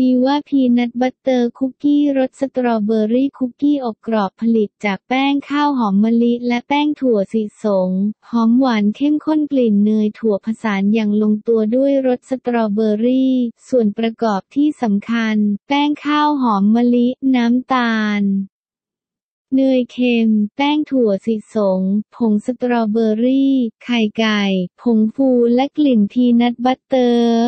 ดีวา peanut butter cookie รสสตรอเบอรี่คุกกี้อบกรอบผลิตจากแป้งข้าวหอมมะลิและแป้งถั่วลิสง หอมหวานเข้มข้นกลิ่นเนยถั่วผสานอย่างลงตัวด้วยรสสตรอเบอรี่ ส่วนประกอบที่สำคัญ แป้งข้าวหอมมะลิน้ำตาลเนยเค็ม แป้งถั่วลิสง ผงสตรอเบอรี่ ไข่ไก่ ผงฟูและกลิ่นพีนัทบัตเตอร์